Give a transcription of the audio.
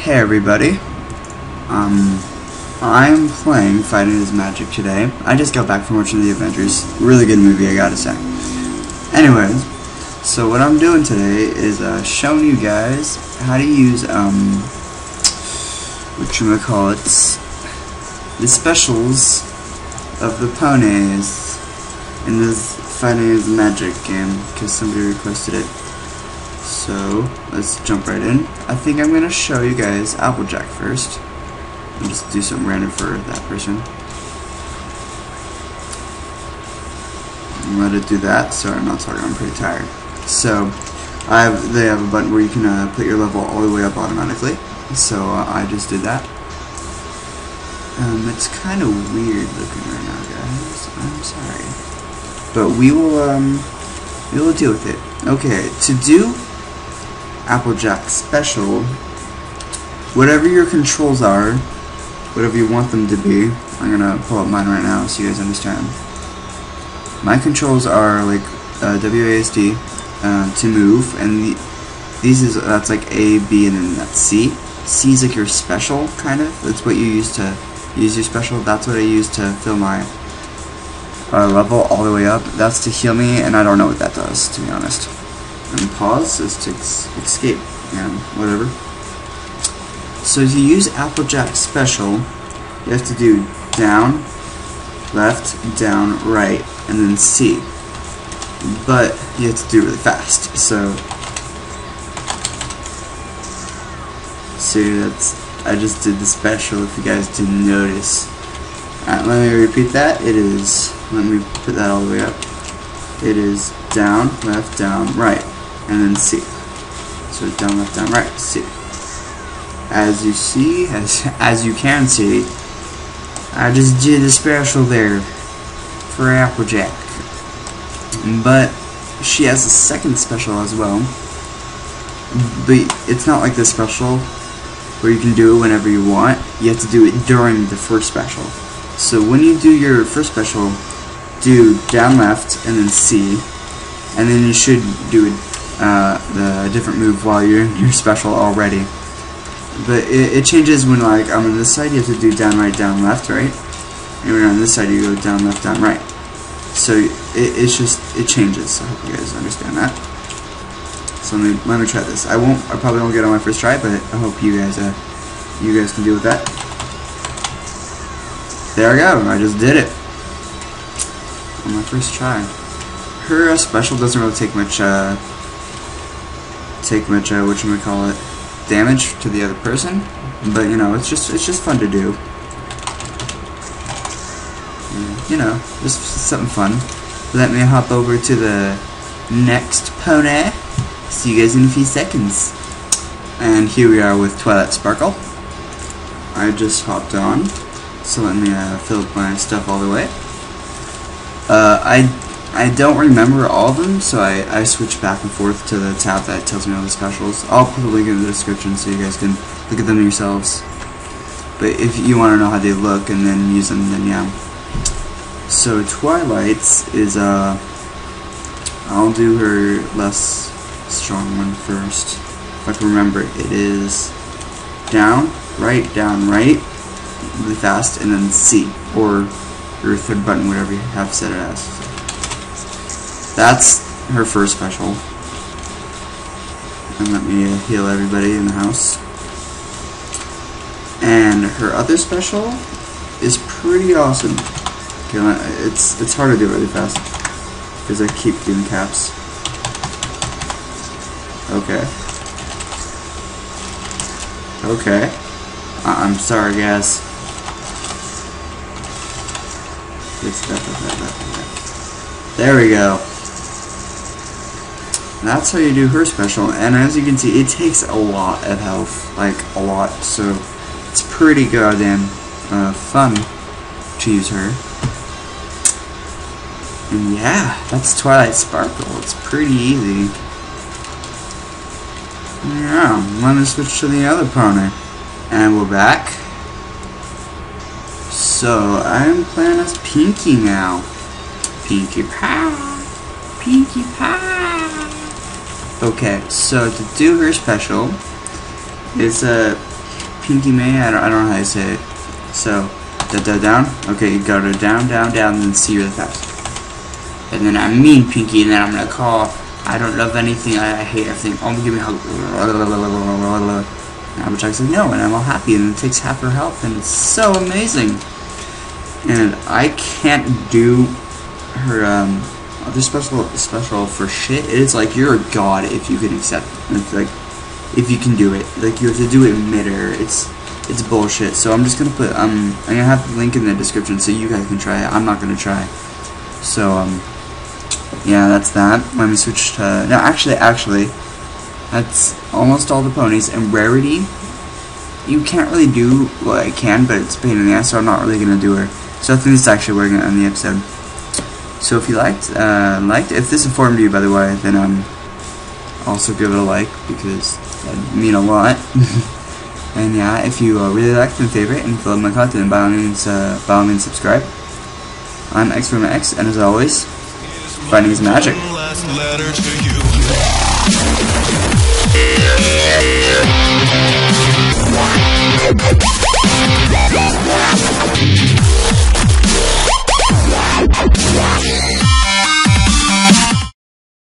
Hey everybody. Um, I'm playing Fighting is Magic today. I just got back from watching The Avengers. Really good movie, I gotta say. Anyways, so what I'm doing today is uh, showing you guys how to use, um, it, the specials of the ponies in this Fighting is Magic game, because somebody requested it. So, let's jump right in. I think I'm going to show you guys Applejack first. And just do something random for that person. Let it do that. Sorry, I'm not talking. I'm pretty tired. So, I have they have a button where you can uh, put your level all the way up automatically. So, uh, I just did that. Um, it's kind of weird looking right now, guys. I'm sorry. But we will, um, we will deal with it. Okay, to do Applejack Special, whatever your controls are, whatever you want them to be, I'm gonna pull up mine right now so you guys understand. My controls are like uh, WASD uh, to move, and the, these is that's like A, B, and then that's C. C is like your special, kind of. That's what you use to use your special. That's what I use to fill my uh, level all the way up. That's to heal me, and I don't know what that does, to be honest. And pause is to escape, and whatever. So to use Applejack Special, you have to do down, left, down, right, and then C. But you have to do it really fast, so... See, that's... I just did the special if you guys didn't notice. Alright, let me repeat that. It is let me put that all the way up. It is down, left, down, right, and then C. So down, left, down, right, C. As you see, as as you can see, I just did a special there for Applejack. But she has a second special as well. But it's not like the special where you can do it whenever you want. You have to do it during the first special. So when you do your first special, do down left and then C, and then you should do uh, the different move while you're special already. But it, it, changes when like I'm on this side, you have to do down, right, down, left, right, and when you're on this side, you go down, left, down, right. So it, it's just it changes. I hope you guys understand that. So let me let me try this. I won't. I probably won't get on my first try, but I hope you guys uh you guys can deal with that. There I go. I just did it on my first try. Her uh, special doesn't really take much, uh, take much, uh, you would call it, damage to the other person, but you know, it's just, it's just fun to do. And, you know, just something fun. Let me hop over to the next pony. See you guys in a few seconds. And here we are with Twilight Sparkle. I just hopped on, so let me uh, fill up my stuff all the way. Uh, I I don't remember all of them, so I, I switch back and forth to the tab that tells me all the specials. I'll put a link in the description so you guys can look at them yourselves. But if you want to know how they look and then use them, then yeah. So Twilight's is, uh, I'll do her less strong one first. If I can remember, it is down, right, down, right, really fast, and then C, or your third button, whatever you have set it as. That's her first special. And let me heal everybody in the house. And her other special is pretty awesome. It's it's hard to do really fast because I keep doing caps. Okay. Okay. Uh, I'm sorry, guys. There we go. That's how you do her special, and as you can see, it takes a lot of health, like a lot, so it's pretty goddamn uh, fun to use her. And yeah, that's Twilight Sparkle. It's pretty easy. Yeah, let me switch to the other pony. And we're back. So, I'm playing as Pinkie now. Pinkie Pie! Pinkie Pie! Okay, so to do her special, is uh, Pinkie May. I don't, I don't know how you say it. So, da da down. Okay, you go to down, down, down, and then C really fast. And then I mean Pinkie, and then I'm gonna call. I don't love anything. I, I hate everything. Oh, give me a hug. And Applejack's like, no, and I'm all happy, and it takes half her health, and it's so amazing. And I can't do her um, other special special for shit. It's like you're a god if you can accept. It's like if you can do it. Like you have to do it mid-air. It's it's bullshit. So I'm just gonna put um I'm gonna have the link in the description so you guys can try it. I'm not gonna try. So um yeah, that's that. Let me switch to no actually actually that's almost all the ponies and rarity. You can't really do well I can, but it's a pain in the ass, so I'm not really gonna do her. So I think this is actually working on the episode. So if you liked, uh, liked, if this informed you, by the way, then um, also give it a like because that'd mean a lot. and yeah, if you uh, really liked and favorite and if you love my content, by all means, uh, by all means, subscribe. I'm X from X, and as always, finding is magic.